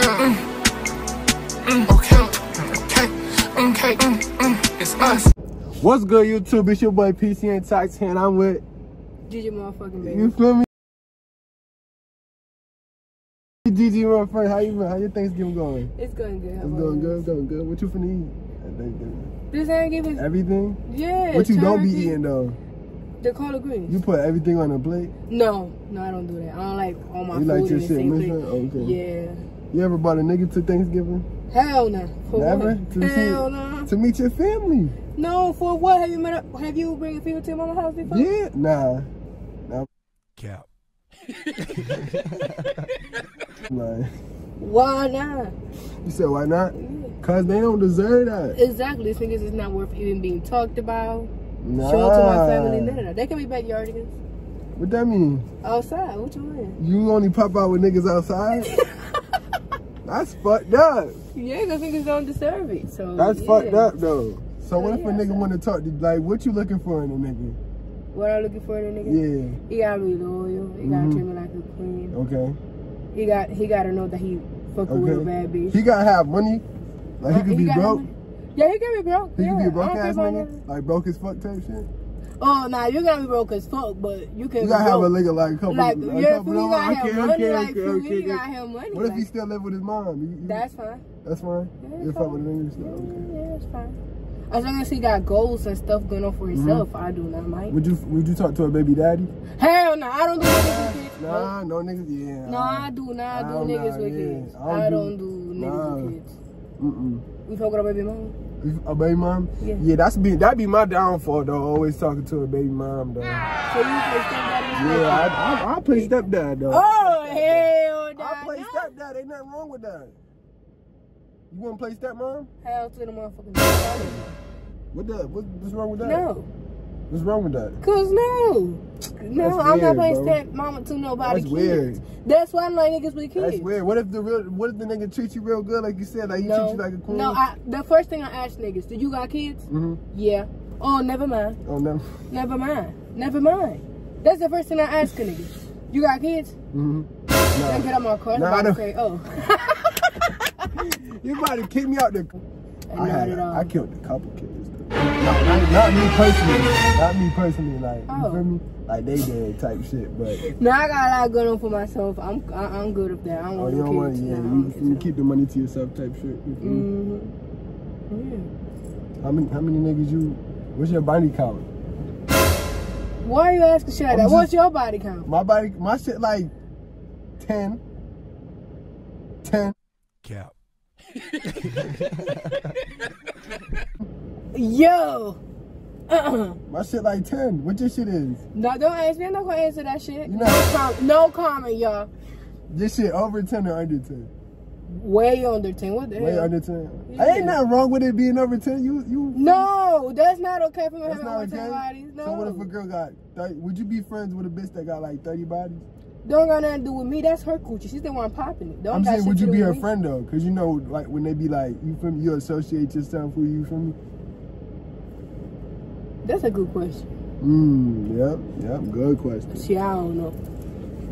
yeah. Mm. Mm. Okay, okay, okay, mm. Mm. it's us. What's good, YouTube? It's your boy PCN Tox, and I'm with. Gigi motherfucking baby. You feel me? Gigi, run first. How you How your Thanksgiving going? It's going good. How It's going good, going good. What you finna eat? at Thanksgiving? This Thanksgiving, Everything? yeah. What you don't be eating though? The collard greens. You put everything on a plate? no, no, I don't do that. I don't like all my You food like in your the shit same plate. Okay. Yeah. You ever brought a nigga to Thanksgiving? Hell no. For Never? what? To Hell no. To meet your family? No, for what? Have you met up? Have you bring a female to your mama's house before? Yeah? Nah. Cap. Like, Why not? you said why not? Cause they don't deserve that. Exactly. These niggas is not worth even being talked about. Nah. Show it to my family. None of that. They can be backyardigans. What that mean? Outside. What you mean? You only pop out with niggas outside? That's fucked up. Yeah, because niggas don't deserve it. So That's yeah. fucked up though. So what if a nigga want to talk to like what you looking for in a nigga? What I'm looking for in a nigga? Yeah. He gotta be loyal. He gotta Mhm. treat me like a queen. Okay. He got he gotta know that he fucking with a bad bitch. He gotta have money. Like he Uh, could be broke. Yeah, he could be broke. He yeah. could be a broke ass nigga. Like broke as fuck type shit. Oh, nah, you gotta be broke as fuck, but you can You gotta have a nigga like a couple. Like, a yeah, couple if he of- got okay, money, okay, like, okay, okay, okay. got him money. What if like, he still live with his mom? You, you, That's fine. that's fine. Yeah, You that's fuck fine. with a nigga. Okay. Yeah, yeah, that's fine. As long as he got goals and stuff going on for Mm-hmm. himself, I do not mind. Would you Would you talk to a baby daddy? Hell no, I don't do niggas with kids. Nah, no niggas. Yeah. No, I do not I do don't niggas with yeah. kids. I don't I do- don't do niggas Nah. with kids. Mm-mm. We fuck about baby mama. A baby mom? Yeah. that's be that be my downfall though. Always talking to a baby mom though. Yeah, So you play stepdaddy? I, I, I play stepdad though. Oh hell no! I play stepdad. Ain't nothing wrong with that. You want to play stepmom? Hell to the motherfucking What the? What, what's wrong with that? no. What's wrong with that? Cause no, no, That's I'm weird, not playing step mama to nobody. That's kids. weird. That's why I'm like niggas with kids. That's weird. What if the real? What if the nigga treats you real good, like you said, like he No, treats you like a queen? no. I, the first thing I ask niggas, do you got kids? Mm-hmm. Yeah. Oh, never mind. Oh no. Never mind. Never mind. That's the first thing I ask a nigga. You got kids? Mm-hmm. I Nah. get out my car. Nah, I don't- say, oh. You about to kick me out there. I, had. I killed a couple kids. Though. Not, not, not me personally. Not me personally. Like Oh. you feel me? Like they did type shit. But Now I got a lot going on for myself. I'm I, I'm good with that. I don't oh, want you no don't want kids. yeah. Nah, I You, don't you keep the money to yourself type shit. You feel? Mm-hmm. How many how many niggas you? What's your body count? Why are you asking shit like that? just- What's your body count? My body my shit like 10. 10. Cap. Yo. Uh-uh. My shit like 10. What your shit is? No, don't ask me. I'm not gonna answer that shit. You No, com- no comment, y'all. This shit over 10 or under 10? Way under 10. What the Way hell? under 10. Yeah. Ain't nothing wrong with it being over 10. You you No, that's not okay for me That's having not over okay. 10 bodies. No. So what if a girl got 30, would you be friends with a bitch that got like 30 bodies? Don't got nothing to do with me. That's her coochie. She's the one popping it. Don't I'm saying would you be her me. friend though? Cause you know like when they be like, you me, you associate yourself with you from me? That's a good question. Mmm, yep, yep, good question. See, I don't know.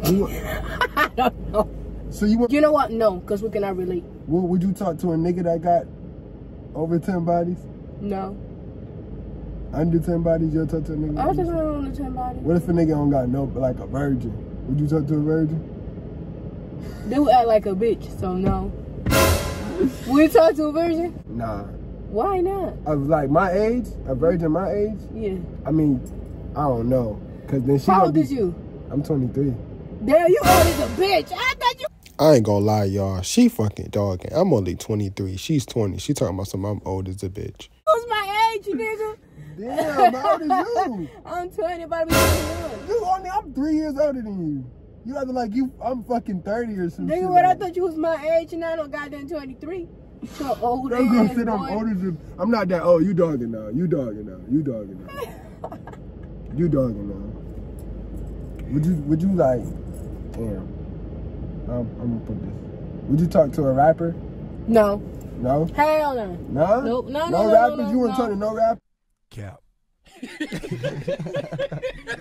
I don't know. so you want You know what? No, because we cannot relate. would, would you talk to a nigga that got over 10 bodies? No. Under 10 bodies, you'll talk to a nigga? I just under- 10 body. What if a nigga don't got no like a virgin? Would you talk to a virgin? They would act like a bitch, so no. would you talk to a virgin? Nah. Why not? Of like my age, a virgin mm-hmm. my age, Yeah. I mean, I don't know. Cause then she How old be, is you? I'm 23. Damn, you old as a bitch. I thought you. I ain't gonna lie, y'all. She fucking dogging. I'm only 23. She's 20. She talking about something. I'm old as a bitch. was my age, you nigga. Damn, how old is you? I'm 20, about to be 21. You only, I'm three years older than you. You acting like you, I'm fucking 30 or some shit. Nigga, what I thought you was my age, and I don't goddamn 23. So old I'm gonna ass sit, I'm older than, I'm not that old. You dogging now. You dogging now. You dogging now. you dogging now. Would you, would you like, damn. I'm, I'm gonna put this. Would you talk to a rapper? No. No? Hell no. No? Nope. No, no, No no, rappers? no, you wouldn't no. talk to no rapper? Cap.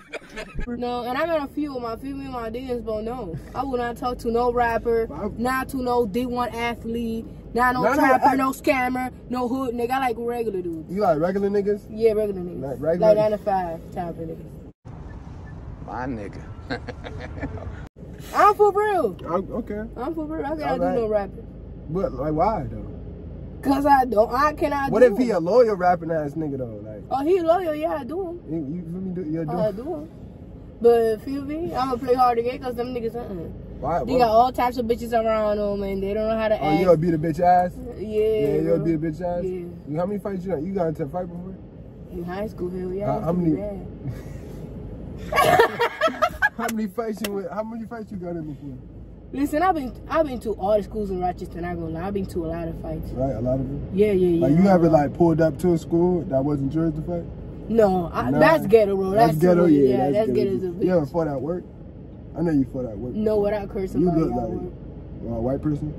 No, and I got a few of my female my DMs, but no. I will not talk to no rapper, not to no D1 athlete, not no Not no trapper, act- no scammer, no hood nigga. I like regular dudes. You like regular niggas? Yeah, regular niggas. Like regular- Like 9 to 5 type of niggas. My nigga. I'm for real. I'm, okay. I'm for real. I cannot Alright. do no rapping. But like why though? Cause I don't. I cannot What do if he a him. loyal rapping ass nigga though? Like Oh, he loyal. Yeah, I do him. you, you feel me? Do, you do, I do him. But feel me? I'm gonna play hard to get cause them niggas, uh why? They got all types of bitches around them and they don't know how to oh, act. you'll beat a bitch ass. yeah. Yeah, you'll bro. beat a bitch ass. Yeah. You, how many fights you got? You got into a fight before? In high school, hell yeah. How- I used how many- How many fights you? with- How many fights you got in before? Listen, I've been I've been to all the schools in Rochester. Not gonna lie, I've been to a lot of fights. Right, a lot of them. Yeah, yeah, yeah. Like you I ever like pulled up to a school that wasn't yours to fight? No, I, Nah. that's ghetto, bro. That's, That's ghetto, too- yeah. Yeah, that's, that's ghetto as a bitch. You ever fought at work? I know you fought at work. No, without cursing You somebody look out. like a white person.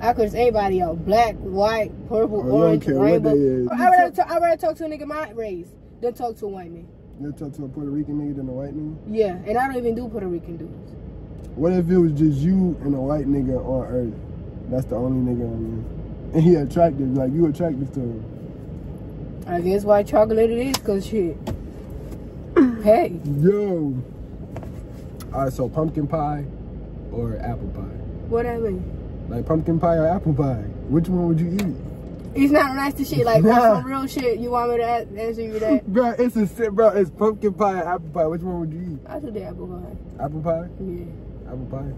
I curse anybody out. Black, white, purple, Oh, orange, care rainbow. I rather talk, I rather talk to a nigga my race than talk to a white man. You talk to a Puerto Rican nigga than a white nigga. Yeah, and I don't even do Puerto Rican dudes. What if it was just you and a white nigga on Earth? That's the only nigga on Earth. And he attractive, like you attractive to him. I guess why chocolate it is, cause shit. hey, Yo. Alright, so pumpkin pie or apple pie? what I mean? Like pumpkin pie or apple pie? Which one would you eat? It's not nice to shit like Nah. some real shit. You want me to answer you that? Bro, it's a sit, bro. It's pumpkin pie and apple pie. Which one would you eat? I do the apple pie. Apple pie? Yeah. Apple pie?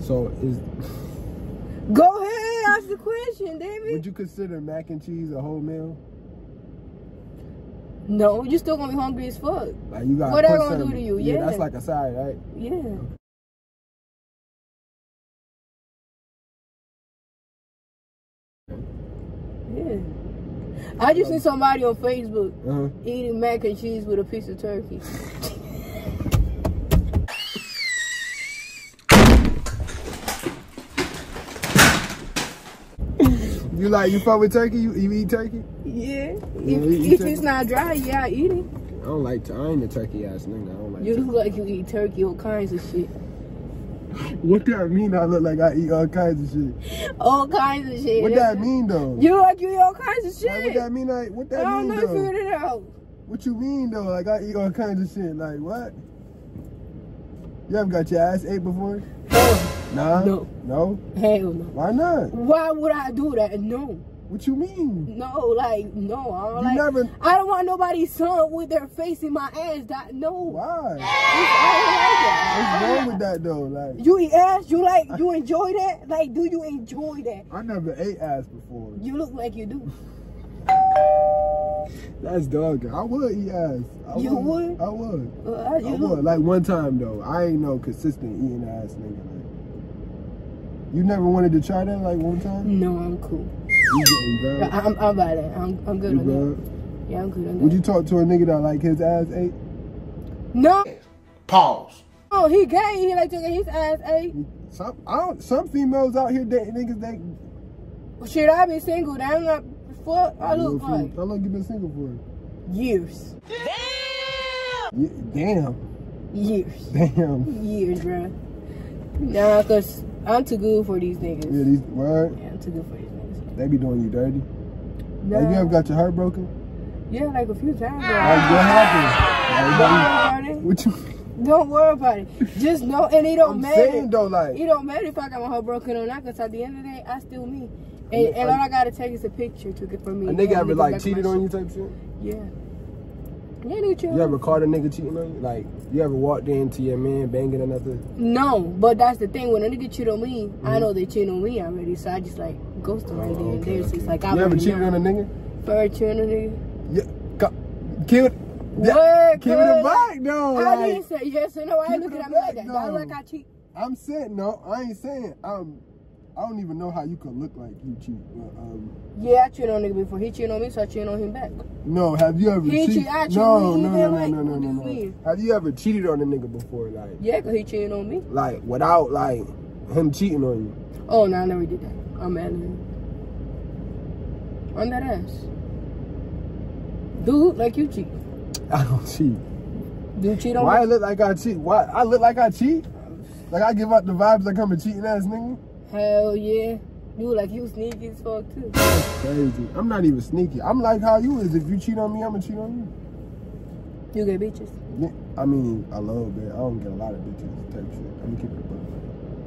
So is Go ahead, ask the question, David. would you consider mac and cheese a whole meal? No, you still gonna be hungry as fuck. Like you got What I gonna do to you? Yeah, Yeah. that's like a side, right? Yeah. Yeah. I just seen somebody on Facebook Uh-huh. eating mac and cheese with a piece of turkey. You like you fuck with turkey? You, you eat turkey? Yeah. If, you eat if turkey? it's not dry, yeah, I eat it. I don't like. I ain't a turkey ass nigga. I don't like. You turkey. look like you eat turkey, all kinds of shit. What that mean? I look like I eat all kinds of shit. All kinds of shit. What that mean though? You look like you eat all kinds of shit. Like, what that mean? Like, what I that don't mean know, though? figured it out. What you mean though? Like I eat all kinds of shit. Like what? You ever got your ass ate before? Nah. No. No. Hell no. Why not? Why would I do that? No. What you mean? No, like, no. I don't You like, never. I don't want nobody's son with their face in my ass. That no. Why? I What's don't like wrong with that though? Like. You eat ass? You like? You enjoy that? Like, do you enjoy that? I never ate ass before. You look like you do. That's dog. I would eat ass. I You would? I would. Uh, I you would. look. Like one time though. I ain't no consistent eating ass nigga. Like, you never wanted to try that like one time? No, I'm cool. You getting I, bad? I'm, I'm by that. I'm, I'm good You on that. good? Yeah, I'm good on that. Would you talk to a nigga that like his ass ate? No. Pause. Oh, he gay. He like to get his ass ate. Some I don't. Some females out here dating niggas that. Shit, I been single. Damn, not fuck. I You look know, like How long you been single for? years, Yeah, damn. years, Damn. years, bruh. Nah, cause I'm too good for these niggas. Yeah, these word. Yeah, I'm too good for these niggas. They be doing you dirty. Nah. Like you ever got your heart broken? Yeah, like a few times. Like what happened? Don't worry about what you? it. Don't worry about it. Just know, and it don't I'm matter. saying though, like It don't matter if I got my heart broken or not, cause at the end of the day, I still me. And, and all I gotta take is a picture to get from me. a nigga Yeah, ever like cheated on you type shit. Yeah. Yeah, nigga, chill. You ever caught a nigga cheating on you? Like you ever walked into your man banging another? No, but that's the thing. When a nigga cheat on me, Mm-hmm. I know they cheat on me already, so I just like ghost them right there and there. So it's like I You ever cheated on a nigga? Fur cheating on a nigga. Yeah. It. What? Give it cuz? back though. I Like, didn't say yes or no. I ain't Keep looking at me like that. Though. like I cheat. I'm saying no. I ain't saying. Um, I don't even know how you could look like you cheat. But, um, Yeah, I cheated on a nigga before. He cheated on me, so I cheated on him back. no. Have you ever He cheated? cheat- I no, no, no, no, like, no, no, no, no. Have you ever cheated on a nigga before? Like, Yeah, cause he cheated on me. like without like him cheating on you? Oh no, I never did that. I'm mad at him. On that ass. Dude, like you cheat. I don't cheat. Do you cheat on Why I me? look like I cheat? Why I look like I cheat? Like I give up the vibes like I'm a cheating ass nigga? Hell yeah. You like you sneaky as fuck too. That's crazy. I'm not even sneaky. I'm like how you is. If you cheat on me, I'ma cheat on you. You get bitches. Yeah, I mean, I love bit. I don't get a lot of bitches type shit. I'm gonna keep it a buck.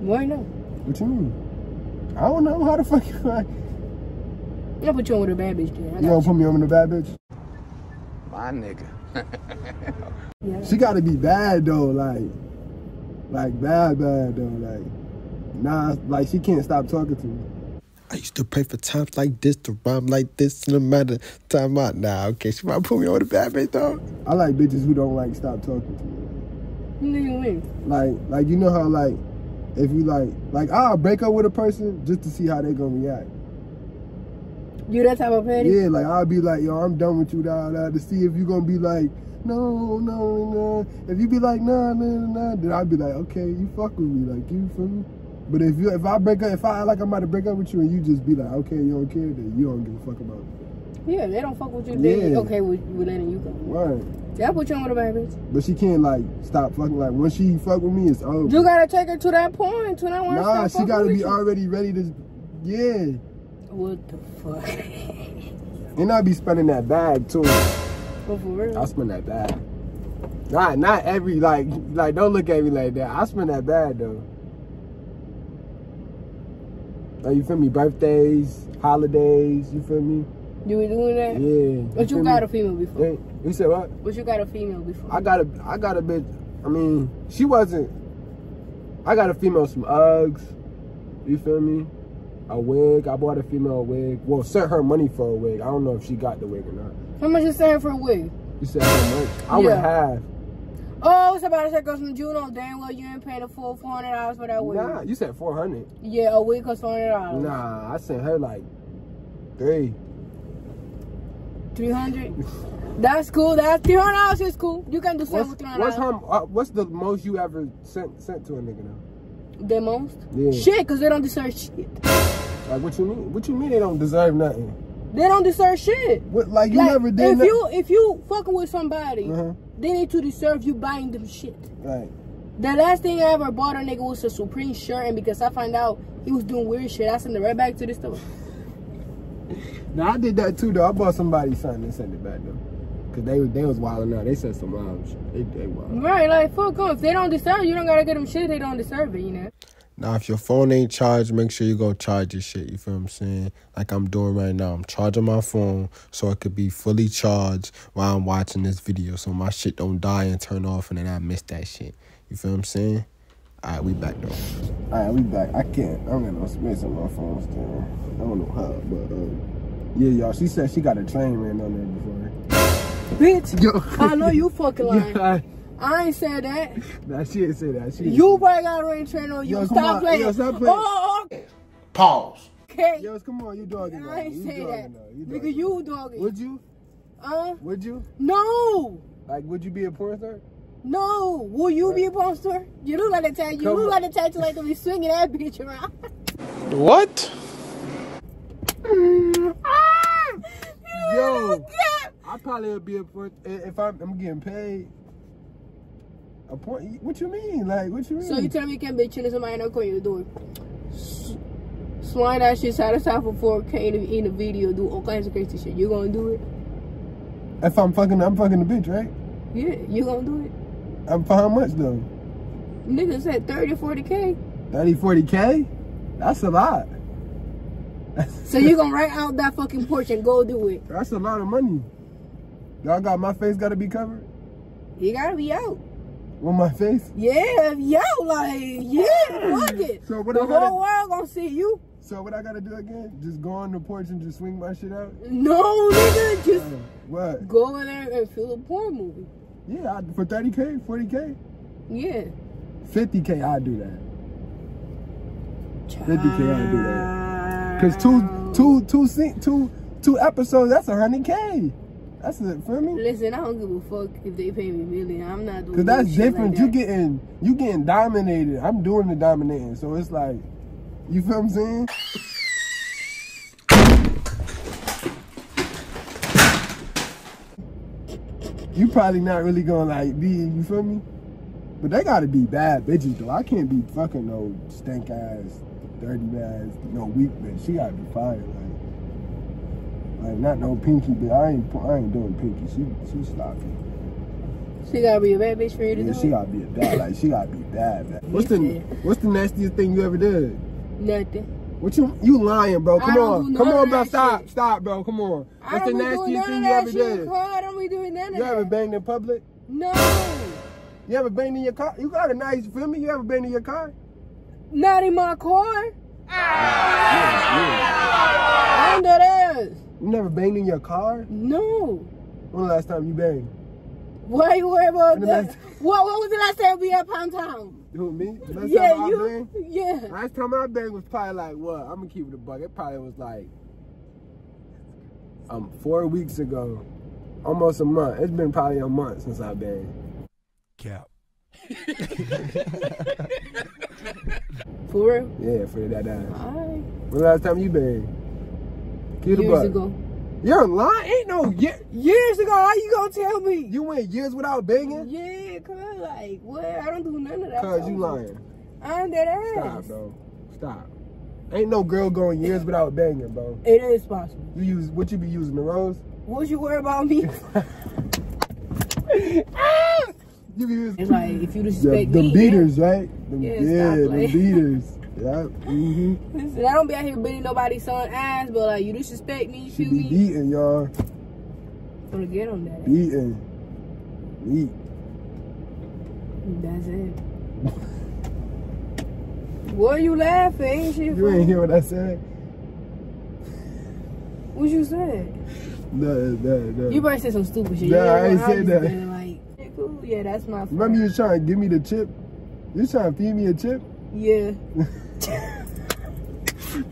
Why not? What you mean? I don't know how the fuck you like. I'm gonna put you on with a bad bitch then. You got gonna put me on the bad bitch? My nigga. Yeah. She gotta be bad though, like, like bad, bad though, like, nah, like she can't stop talking to me. I used to pray for times like this to rhyme like this no matter time out now. okay, she might put me on the bad bitch though. I like bitches who don't like stop talking to me. What do you mean? Like, like you know how like, if you like, like I'll break up with a person just to see how they gonna react. You that type of petty? Yeah, like I'll be like, yo, I'm done with you, da da, to see if you gonna be like, no, no, no. If you be like, nah, nah, nah, then I'll be like, okay, you fuck with me, like you feel me. But if you, if I break up, if I like I'm about to break up with you, and you just be like, okay, you don't care, then you don't give a fuck about it. Yeah, they don't fuck with you. They Yeah. okay with, with letting you go. Right. Yeah, I put you on bad bitch. But she can't like stop fucking. Like once she fuck with me, it's over. You gotta take her to that point to want to nah, she gotta be you. already ready to. Yeah, What the fuck? and I be spending that bag too. But for real. I spend that bag. Not not every like like don't look at me like that. I spend that bag though. Like you feel me? Birthdays, holidays, you feel me? You were doing that? Yeah. But you got me? a female before. Hey, you said what? But you got a female before. I got a I got a bitch. I mean, she wasn't. I got a female some Uggs. You feel me? A wig. I bought a female wig. Well, sent her money for a wig. I don't know if she got the wig or not. How much you saying for a wig? You said how much? I would have. Oh, I was about to say, cause from Juno, damn well you ain't paying the full four hundred dollars for that wig. Nah, you said four hundred. Yeah, a wig costs four hundred dollars. Nah, I sent her like three. Three hundred. That's cool. That's three hundred dollars is cool. You can do something What's, with three hundred what's her? Uh, what's the most you ever sent sent to a nigga now? The most? Yeah. Shit, cause they don't deserve shit. Like what you mean? What you mean they don't deserve nothing? They don't deserve shit. What like you like, never did? if you if you fucking with somebody, Uh-huh. they need to deserve you buying them shit. Right. The last thing I ever bought a nigga was a Supreme shirt, and because I found out he was doing weird shit, I sent it right back to the store. Now I did that too though. I bought somebody something and sent it back though. Cause they they was wilding out. They said some wild shit. They they wild. Right, like fuck off. If they don't deserve you don't gotta get them shit. They don't deserve it, you know. Now, if your phone ain't charged, make sure you go charge your shit. You feel what I'm saying? Like I'm doing right now. I'm charging my phone so it could be fully charged while I'm watching this video, so my shit don't die and turn off, and then I miss that shit. You feel what I'm saying? All right, we back though. All right, we back. I can't. I'm gonna space on my phone still. I don't know how, but uh, yeah, y'all. She said she got a train ran on there before. Bitch, Yo. I know you fucking lying. Yeah, I ain't said that. nah, she didn't say that. She You probably got a rain train on you. Yo, Stop on. playing. Yo, stop playing. Oh, Pause. okay. Yo, come on, you dogging now. I ain't You say that. now. You Nigga, you dogging. Would you? Uh, Would you? no. Like, would you be a porn star? No. Will you be a porn star? You look like the tattoo. You Come look on. like the tattoo like to be swinging that bitch around. What? Yo, I probably would be a porn if I'm, I'm getting paid. What you mean? Like, what you mean? So you tell me you can't be chilling somebody knock on your door. S- Slide that shit side to side for 4K in a, video, do all kinds of crazy shit. You gonna do it? if I'm fucking, I'm fucking the bitch, right? Yeah, you gonna do it? I'm for how much though? Nigga said 30, 40K. 30, 40 k? That's a lot. So you gonna write out that fucking porch and go do it. That's a lot of money. Y'all got my face got to be covered You gotta be out. With my face. Yeah, yo, like, yeah, fuck it. So what the I gotta- whole world gonna see you. So what I gotta do again? Just go on the porch and just swing my shit out? No, nigga, just What? go over there and film a porn movie. Yeah, I, for 30k, 40k, Yeah. 50k, I'll do that. 50k, I'll do that. Cause two, two, two, two, two episodes, that's a hundred k. That's it for me. Listen, I don't give a fuck if they pay me a million. I'm not doing Cause that's shit like different. you that. getting, you getting dominated. I'm doing the dominating, so it's like, you feel what I'm saying? you probably not really gonna like be, you feel me? But they gotta be bad bitches though. I can't be fucking no stank ass, dirty ass, no weak bitch. She gotta be fire, like, like not no pinky, but I ain't, I ain't doing pinky. She, she sloppy. She gotta be a bad bitch for you to Yeah, do she it? gotta be a bad, like she gotta be bad. bad. What's the, what's the nastiest thing you ever did? Nothing. What you, you lying, bro? Come on, do come on, bro. that Stop, shit. stop, bro. Come on. What's the don't be doing nastiest thing you ever shit, did? I don't be doing none of You ever banged in public? No. You ever banged in your car? You got a nice, feel me? You ever banged in your car? Not in my car. Ah, I'm that ass. You never banged in your car? No. When the last time you banged? Why you worry about that? What, what was the last time we at Pound Town? Who, me? Last yeah, time I you. banged? Yeah. Last time I banged was probably like, what? I'm gonna keep it a buck. It probably was like, um, four weeks ago. Almost a month. It's been probably a month since I banged. Cap. For real? Yeah, for that ass. Alright. When the last time you banged? Keep Years buck. ago. You're lying. Ain't no year. Years ago, how you gonna tell me? You went years without banging? Yeah, cause like, what? I don't do none of that. Cause you lying. I'm that ass. Stop, bro. Stop. Ain't no girl going years without banging, bro. It is possible. You use what you be using the rose? What you worry about me? Ah! You be using it's like if you the, disrespect the me. beaters, right? Them, Yeah, yeah, the playing. beaters. Yeah. Mm-hmm. Listen, I don't be out here beating nobody's son ass, but like you disrespect me, She shoot be me, beating, y'all. gonna get on that. Beating. Beat. That's it. What you laughing? Ain't shit You ain't hear what I said? What you said? No, no, no. You probably said some stupid shit. Nah, You I ain't what? said that. Like, yeah, cool. Yeah, that's my. Remember friend. you was trying to give me the chip? You trying to feed me a chip? Yeah.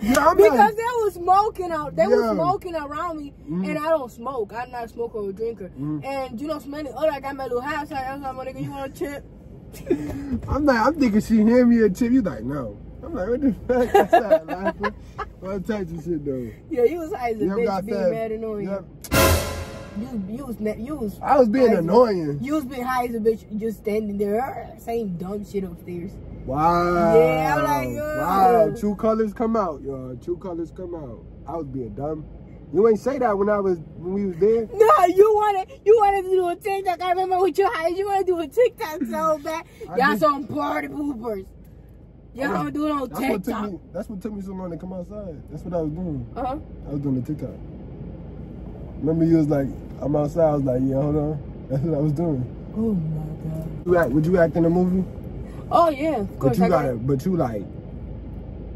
Yeah, I'm Because like, they was smoking out, they Yeah. was smoking around me, Mhm. and I don't smoke. I'm not a smoker or a drinker. Mhm. And you know, many other I got my little house. I was like, my nigga, you want a chip? I'm like, I'm thinking she hand me a chip. You like, no. I'm like, what the fuck? I started laughing. What type of shit though? Yeah, you was high as a ever bitch, being mad annoying. Yep. You, you was, you was. I was being annoying. You was being high as a bitch, just standing there saying dumb shit upstairs. Wow. Yeah, I'm like, yo. Wow. True colors come out, y'all. True colors come out. I was being dumb. You ain't say that when I was when we was there. No, you wanted you wanted to do a TikTok. I remember with your eyes, you want to do a TikTok so bad. Y'all some party poopers. Y'all don't do it on That's what took TikTok. me. That's what took me so long to come outside. That's what I was doing. Uh huh. I was doing the TikTok. Remember you was like, I'm outside. I was like, yeah, hold on. That's what I was doing. Oh my god. You act, would you act in a movie? Oh yeah, of But you I, gotta, got, but you like,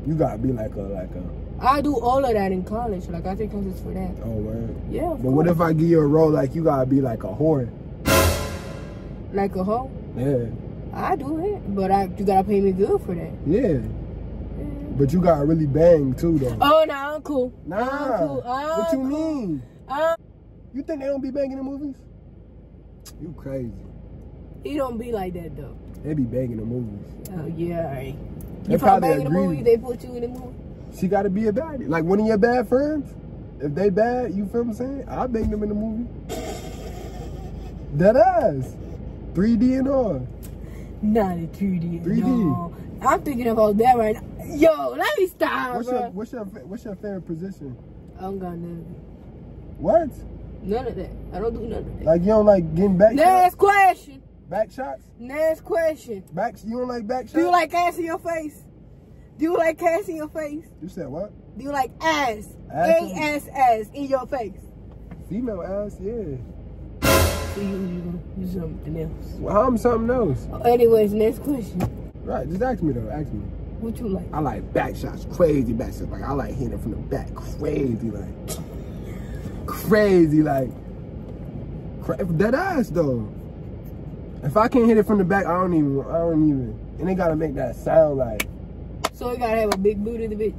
you gotta be like a, like a. I do all of that in college. Like I take classes for that. Oh man. Yeah. But what if I give you a role like you gotta be like a whore? like a hoe? Yeah, I do it, but I you gotta pay me good for that. yeah. Yeah. But you gotta really bang too though. Oh no, I'm cool. nah. I'm cool. I'm what you mean? Um, You think they don't be banging in movies? You crazy. he don't be like that though. They be banging in movies. Oh yeah, alright. They You probably bang the agree. movie, they put you in the movie. She gotta be a baddie. Like one of your bad friends. If they bad, you feel what I'm saying? I bang them in the movie. Dead ass. 3D and all. Not a 3D. 3D. No. I'm thinking about that right now. Yo, let me stop, What's bro. your what's your what's your favorite position? I don't got none of What? None of that. I don't do none of that. Like you don't like getting back? Next question. Back shots? Next question. Back you don't like back shots? Do you like ass in your face? Do you like ass in your face? You said what? Do you like ass? Ass in- S S in your face. Female ass, yeah. So you, you gonna something else. Well, I'm something else. Oh, anyways, next question. Right, just ask me though, ask me. What you like? I like back shots, crazy back shots. Like I like hitting it from the back, crazy like, crazy like, cra- dead ass though. If I can't hit it from the back, I don't even, I don't even. And they gotta make that sound like. So you gotta have a big booty, the bitch.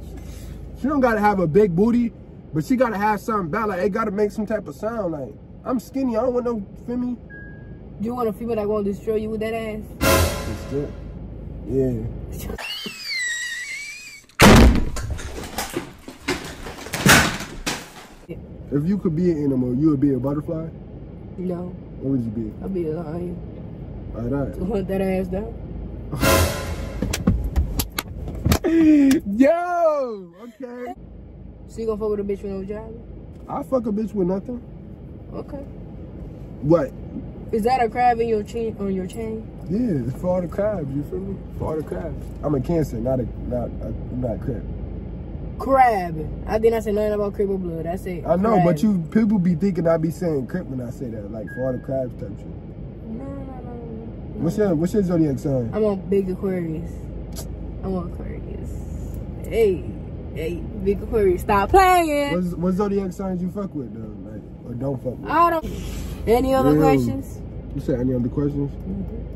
She don't gotta have a big booty, but she gotta have something back. Like it gotta make some type of sound. Like I'm skinny, I don't want no feel me. Do you want a female that gonna destroy you with that ass? It's good. Yeah. If you could be an animal, you would be a butterfly. No. What would you be? I'd be a lion Alright. to hunt that ass down. Yo! Okay. So you gonna fuck with a bitch with no job? I fuck a bitch with nothing. Okay. What? Is that a crab in your chain on your chain? Yeah, it's for all the crabs, you feel me? For all the crabs. I'm a cancer, not a not a not crab. Crab. I did not say nothing about crib or blood. I said I know, crab. but you people be thinking I be saying crip when I say that, like for all the crabs type shit. What's your what's your zodiac sign? I'm on big Aquarius. I'm on Aquarius. Hey, hey, big Aquarius. Stop playing. What's, what zodiac signs you fuck with though? Like or don't fuck with? I don't. Any other Real. questions? You said any other questions?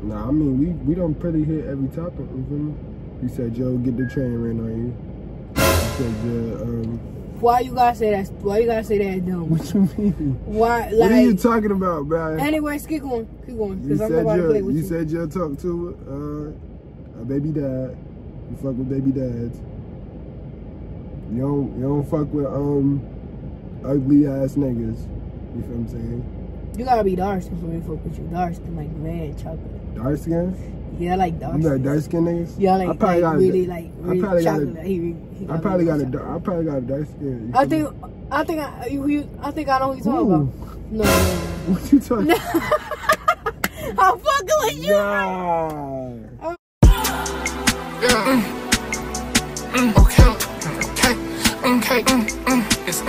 Nah, I mean we we don't pretty hit every topic, you feel me? You said Joe get the train ran on you. You said Joe, um Why you gotta say that? Why you gotta say that dumb? what you mean? Why, what are you talking about, man? Anyways, keep going, keep going, You said you you said you'll talk to uh, a baby dad. You fuck with baby dads. You don't you don't fuck with um ugly ass niggas. You feel what I'm saying? You gotta be dark skin for me to fuck with you. Dark skin, like mad chocolate. Dark skin? Yeah, like dark. You like dark skin niggas? Yeah, like, I probably like got really a, like really I probably chocolate. Got a, he, he I probably got a dark, I probably got a dark skin. I think me? I think I you, you, I think I know who you talking about. No. What you talking? No. I'm fucking with you. Yeah. Mm. Mm. Okay. Okay. Okay. Mm. Mm.